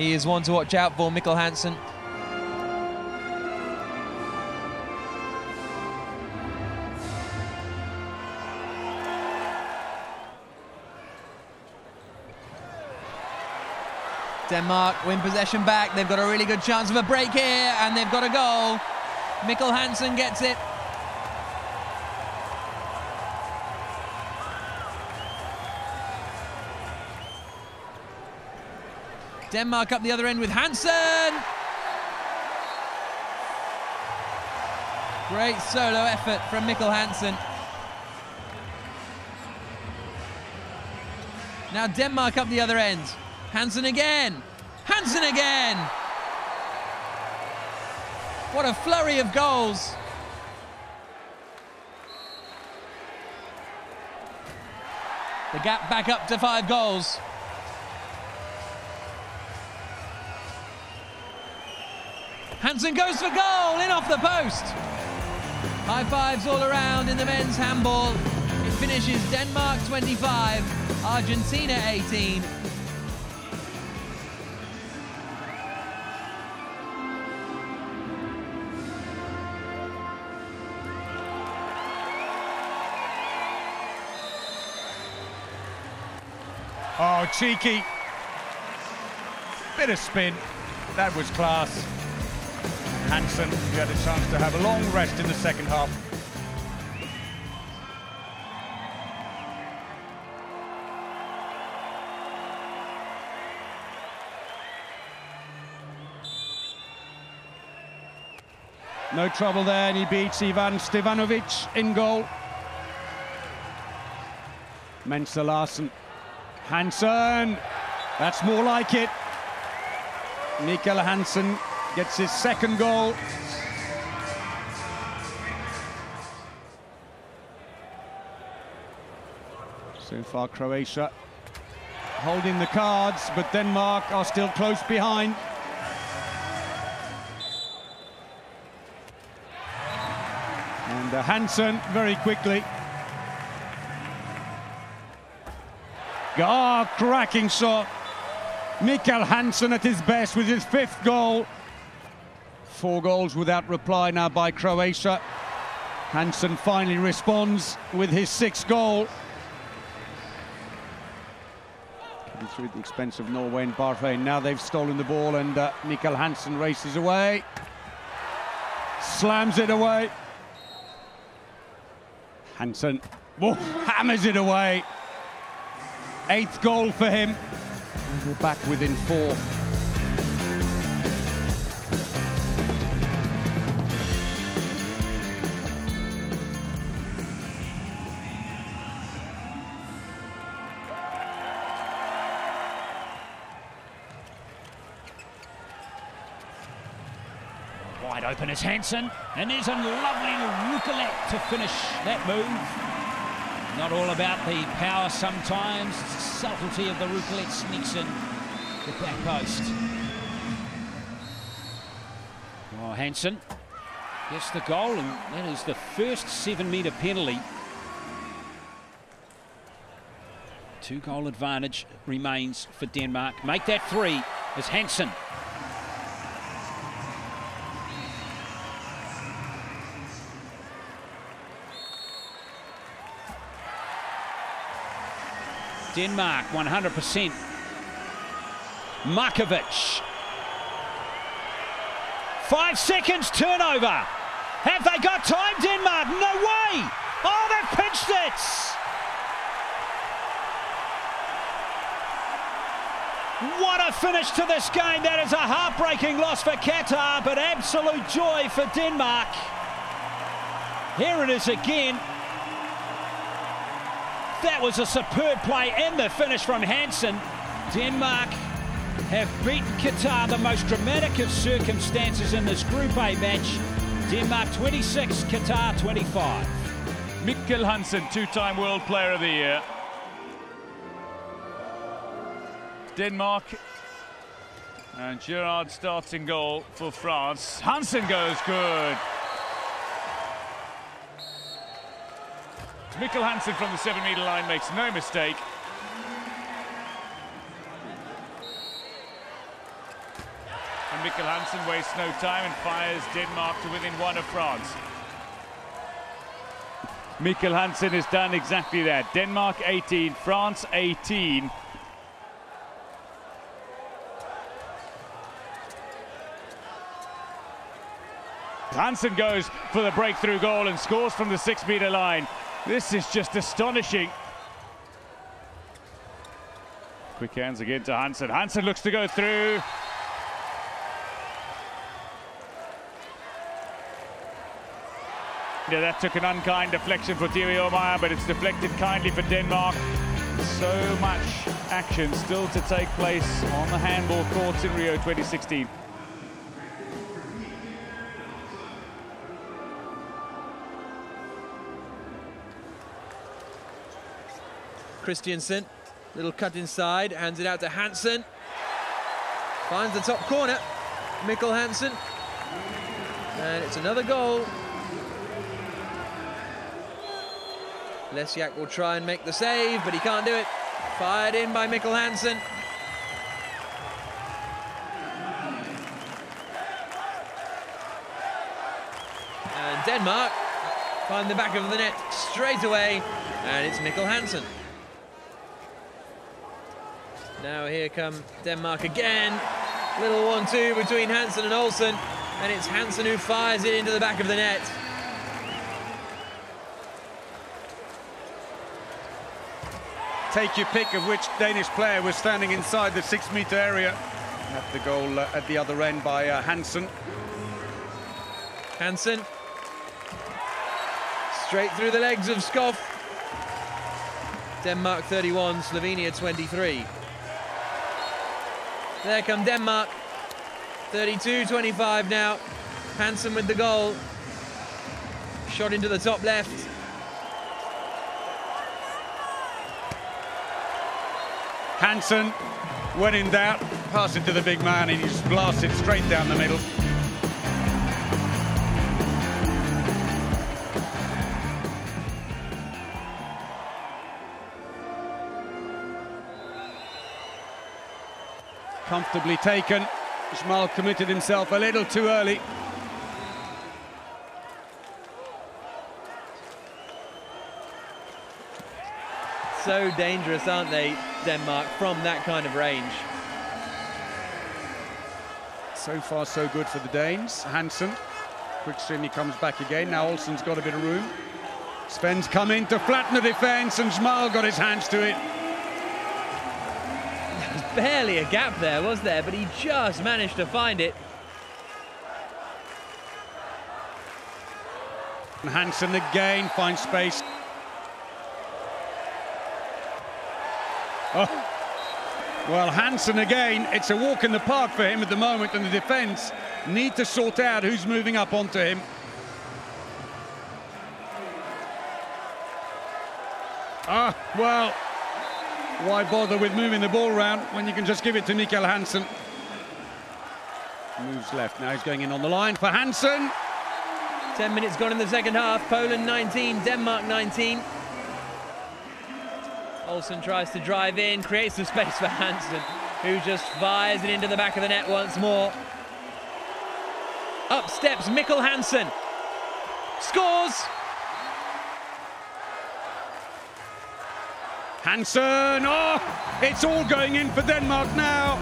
He is one to watch out for, Mikkel Hansen. Denmark win possession back. They've got a really good chance of a break here, and they've got a goal. Mikkel Hansen gets it. Denmark up the other end with Hansen. Great solo effort from Mikkel Hansen. Now Denmark up the other end. Hansen again. Hansen again. What a flurry of goals. The gap back up to five goals. Hansen goes for goal, in off the post. High fives all around in the men's handball. It finishes Denmark 25, Argentina 18. Oh, cheeky. Bit of spin. That was class. Hansen, who had a chance to have a long rest in the second half. No trouble there, and he beats Ivan Stevanovic in goal. Mensah Larsen. Hansen, that's more like it. Mikkel Hansen gets his second goal. So far, Croatia holding the cards, but Denmark are still close behind. And uh, Hansen very quickly. Ah, oh, cracking shot. Mikkel Hansen at his best with his fifth goal. Four goals without reply now by Croatia. Hansen finally responds with his sixth goal. Coming through at the expense of Norway and Bahrain. Now they've stolen the ball and uh, Mikkel Hansen races away. Slams it away. Hansen hammers it away. Eighth goal for him. We're back within four. Wide open is Hansen, and there's a lovely roulette to finish that move. Not all about the power sometimes. It's the subtlety of the roulette sneaks in the back post. Well, Hansen gets the goal, and that is the first seven-metre penalty. Two-goal advantage remains for Denmark. Make that three as Hansen Denmark 100%. Markovic. Five seconds turnover. Have they got time, Denmark? No way. Oh, they've pinched it. What a finish to this game. That is a heartbreaking loss for Qatar, but absolute joy for Denmark. Here it is again. That was a superb play and the finish from Hansen. Denmark have beaten Qatar, the most dramatic of circumstances in this Group A match. Denmark 26, Qatar 25. Mikkel Hansen, two-time World Player of the Year. Denmark and Gérard starting goal for France. Hansen goes good. Mikkel Hansen from the seven metre line makes no mistake. And Mikkel Hansen wastes no time and fires Denmark to within one of France. Mikkel Hansen has done exactly that. Denmark 18, France 18. Hansen goes for the breakthrough goal and scores from the six metre line. This is just astonishing. Quick hands again to Hansen. Hansen looks to go through. Yeah, that took an unkind deflection for Thierry Omeyer, but it's deflected kindly for Denmark. So much action still to take place on the handball courts in Rio 2016. Christiansen, little cut inside, hands it out to Hansen. Finds the top corner, Mikkel Hansen. And it's another goal. Lesjak will try and make the save, but he can't do it. Fired in by Mikkel Hansen. And Denmark find the back of the net straight away, and it's Mikkel Hansen. Now here come Denmark again. Little one-two between Hansen and Olsen, and it's Hansen who fires it into the back of the net. Take your pick of which Danish player was standing inside the six-metre area. At the goal uh, at the other end by uh, Hansen. Hansen. Straight through the legs of Skov. Denmark 31, Slovenia 23. There come Denmark. 32-25 now. Hansen with the goal. Shot into the top left. Hansen, when in doubt, pass it to the big man and he just blasts it straight down the middle. Comfortably taken. Ismail committed himself a little too early. So dangerous, aren't they, Denmark, from that kind of range? So far, so good for the Danes. Hansen, quick stream, he comes back again. Now Olsen's got a bit of room. Sven's come in to flatten the defence, and Jamal got his hands to it. Barely a gap there, was there? But he just managed to find it. Hansen again finds space. Oh. Well, Hansen again, it's a walk in the park for him at the moment, and the defence need to sort out who's moving up onto him. Ah, well, why bother with moving the ball around when you can just give it to Mikkel Hansen? Moves left, now he's going in on the line for Hansen. 10 minutes gone in the second half. Poland 19, Denmark 19. Olsen tries to drive in, creates some space for Hansen, who just fires it into the back of the net once more. Up steps Mikkel Hansen. Scores! Hansen, oh, it's all going in for Denmark now.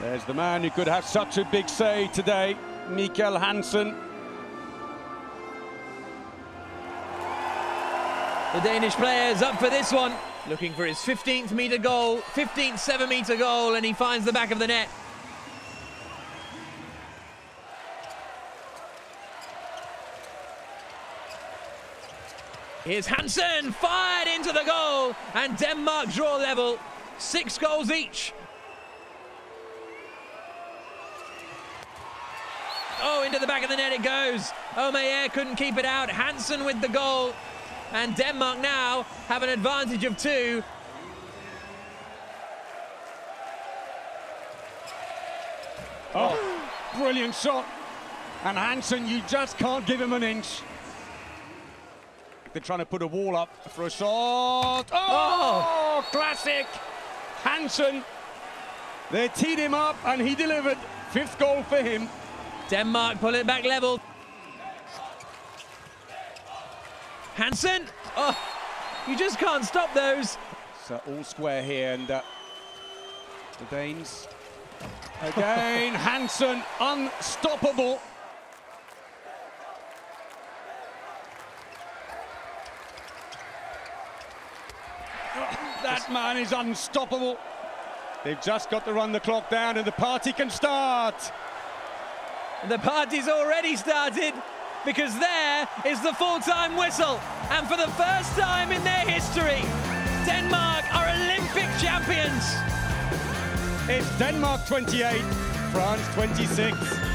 There's the man who could have such a big say today, Mikkel Hansen. The Danish player's up for this one, looking for his 15th metre goal, 15th 7 metre goal, and he finds the back of the net. Here's Hansen, fired into the goal, and Denmark draw level. Six goals each. Oh, into the back of the net it goes. Omeyer couldn't keep it out. Hansen with the goal. And Denmark now have an advantage of two. Oh, brilliant shot. And Hansen, you just can't give him an inch. They're trying to put a wall up for a shot. Oh, Oh. classic. Hansen. They teed him up and he delivered. Fifth goal for him. Denmark pull it back level. Hansen. Oh, you just can't stop those. So all square here and uh, the Danes again. Hansen unstoppable. That man is unstoppable. They've just got to run the clock down and the party can start. The party's already started because there is the full-time whistle. And for the first time in their history, Denmark are Olympic champions. It's Denmark 28, France 26.